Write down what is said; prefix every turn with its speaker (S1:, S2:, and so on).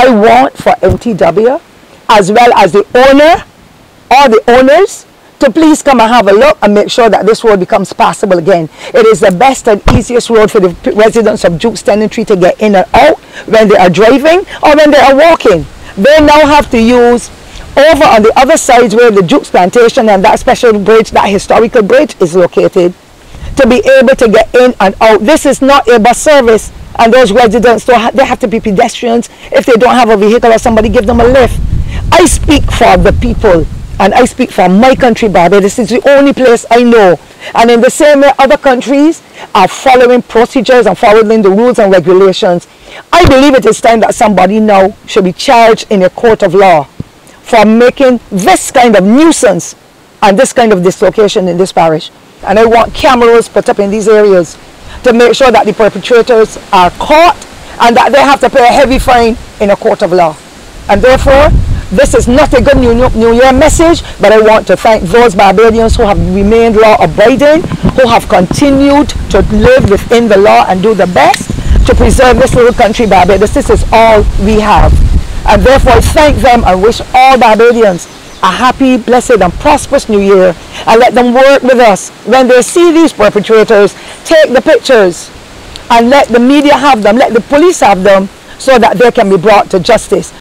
S1: I want for MTW, as well as the owner, all the owners, to please come and have a look and make sure that this road becomes passable again. It is the best and easiest road for the residents of Duke's Tenantry to get in and out when they are driving or when they are walking. They now have to use over on the other side where the Duke's Plantation and that special bridge, that historical bridge is located, to be able to get in and out. This is not a bus service and those residents, don't they have to be pedestrians. If they don't have a vehicle or somebody give them a lift. I speak for the people and I speak for my country, Barbados. This is the only place I know. And in the same way, other countries are following procedures and following the rules and regulations. I believe it is time that somebody now should be charged in a court of law for making this kind of nuisance and this kind of dislocation in this parish. And I want cameras put up in these areas to make sure that the perpetrators are caught and that they have to pay a heavy fine in a court of law. And therefore, this is not a good New, New Year message, but I want to thank those Barbadians who have remained law-abiding, who have continued to live within the law and do the best to preserve this little country, Barbados. This is all we have. And therefore, I thank them and wish all Barbadians a happy, blessed, and prosperous new year. And let them work with us. When they see these perpetrators, take the pictures and let the media have them, let the police have them, so that they can be brought to justice.